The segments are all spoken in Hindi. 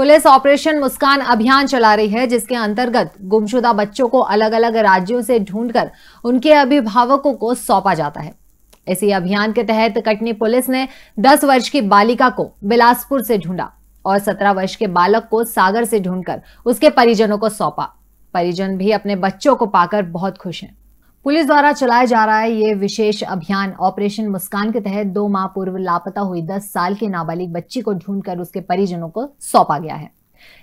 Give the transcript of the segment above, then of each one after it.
पुलिस ऑपरेशन मुस्कान अभियान चला रही है, जिसके अंतर्गत गुमशुदा बच्चों को अलग अलग राज्यों से ढूंढकर उनके अभिभावकों को सौंपा जाता है। इसी अभियान के तहत कटनी पुलिस ने 10 वर्ष की बालिका को बिलासपुर से ढूंढा और 17 वर्ष के बालक को सागर से ढूंढकर उसके परिजनों को सौंपा। परिजन भी अपने बच्चों को पाकर बहुत खुश हैं। पुलिस द्वारा चलाया जा रहा है ये विशेष अभियान। ऑपरेशन मुस्कान के तहत दो माह पूर्व लापता हुई 10 साल की नाबालिग बच्ची को ढूंढकर उसके परिजनों को सौंपा गया है।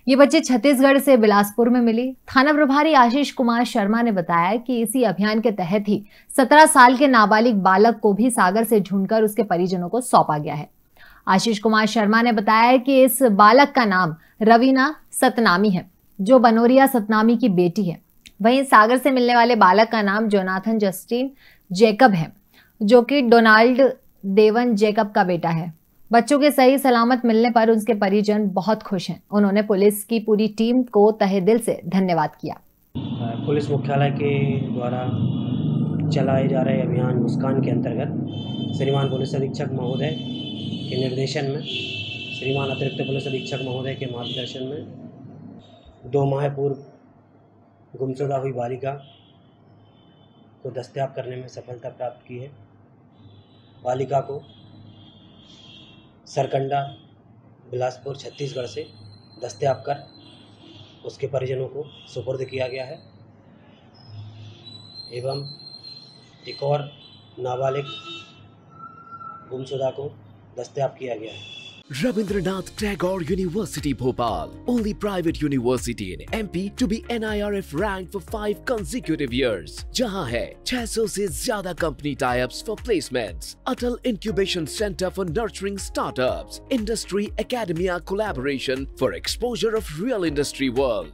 ये बच्ची छत्तीसगढ़ से बिलासपुर में मिली। थाना प्रभारी आशीष कुमार शर्मा ने बताया कि इसी अभियान के तहत ही 17 साल के नाबालिग बालक को भी सागर से ढूंढकर उसके परिजनों को सौंपा गया है। आशीष कुमार शर्मा ने बताया कि इस बालक का नाम रवीना सतनामी है, जो बनोरिया सतनामी की बेटी है। वहीं सागर से मिलने वाले बालक का नाम जोनाथन जस्टिन जेकब है, जो कि डोनाल्ड देवन जेकब का बेटा है। बच्चों के सही सलामत मिलने पर उसके परिजन बहुत खुश हैं। उन्होंने पुलिस की पूरी टीम को तहे दिल से धन्यवाद किया। पुलिस मुख्यालय के द्वारा चलाए जा रहे अभियान मुस्कान के अंतर्गत श्रीमान पुलिस अधीक्षक महोदय के निर्देशन में, श्रीमान अतिरिक्त पुलिस अधीक्षक महोदय के मार्गदर्शन में दो माह पूर्व गुमशुदा हुई बालिका को दस्तयाब करने में सफलता प्राप्त की है। बालिका को सरकंडा, बिलासपुर, छत्तीसगढ़ से दस्तयाब कर उसके परिजनों को सुपुर्द किया गया है। एवं एक और नाबालिग गुमशुदा को दस्तयाब किया गया है। Rabindranath Tagore University Bhopal, only private university in MP to be NIRF ranked for five consecutive years. जहाँ है 600 से ज़्यादा company tie-ups for placements, Atal Incubation Center for nurturing startups, Industry Academia collaboration for exposure of real industry world,